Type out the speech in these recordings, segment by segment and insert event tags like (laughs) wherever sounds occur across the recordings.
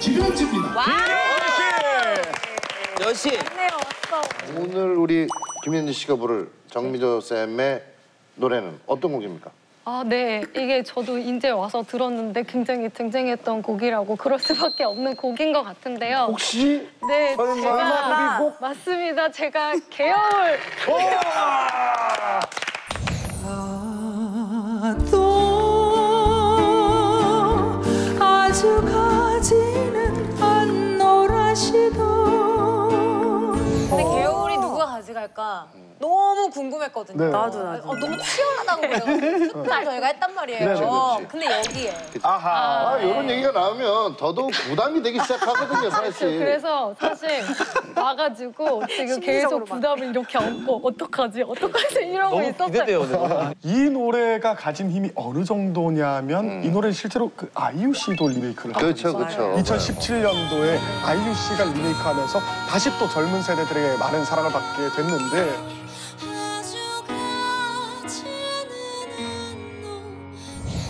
김현지입니다. 여시. 오늘 우리 김현지 씨가 부를 정미조 쌤의 노래는 어떤 곡입니까? 아, 네. 이게 저도 이제 와서 들었는데 굉장히 쟁쟁했던 곡이라고 그럴 수밖에 없는 곡인 것 같은데요. 혹시 네, 설마 제가 곡? 맞습니다. 제가 개월 또 아주 가 지는 않노라시도 근데 개울이 누가 가져갈까 너무 궁금했거든요. 네. 나도 나도. 어, 너무 치열하다고 그래요. (laughs) 투탈 저희가 했단 말이에요. 그렇죠, 그렇지. 근데 여기에 아, 이런 얘기가 나오면 더더욱 부담이 되기 시작하거든요, (laughs) 사실. 그래서 사실 와가지고 지금 (laughs) 계속 부담을 이렇게 안고 어떡하지 어떡하지 이러고 너무 있었어요. 기대돼요. 이 노래가 가진 힘이 어느 정도냐면 이 노래는 실제로 그 아이유 씨도 리메이크를 그렇죠, 그렇죠. 2017년도에 아이유 씨가 리메이크하면서 다시 또 젊은 세대들에게 많은 사랑을 받게 됐는데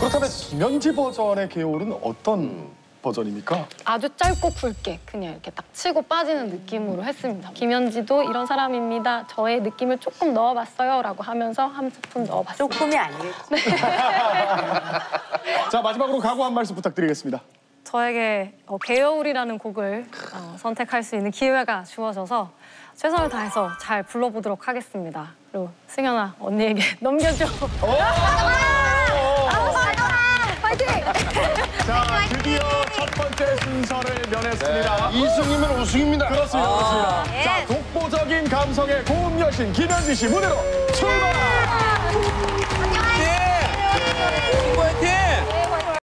그렇다면 김현지 버전의 개울은 어떤 버전입니까? 아주 짧고 굵게 그냥 이렇게 딱 치고 빠지는 느낌으로 했습니다. 김현지도 이런 사람입니다. 저의 느낌을 조금 넣어봤어요 라고 하면서 한 스푼 넣어봤습니다. 조금이 아니겠지. (laughs) 자 마지막으로 각오 한 말씀 부탁드리겠습니다. 저에게 어, 개여울이라는 곡을 어, 선택할 수 있는 기회가 주어져서 최선을 다해서 잘 불러보도록 하겠습니다. 그리고 승현아 언니에게 (laughs) 넘겨줘. (laughs) 자 드디어 첫 번째 순서를 면했습니다. 이승이면 우승입니다. 그렇습니다. 그렇습니다. 자, 독보적인 감성의 고음 여신 김현지 씨 무대로 출발!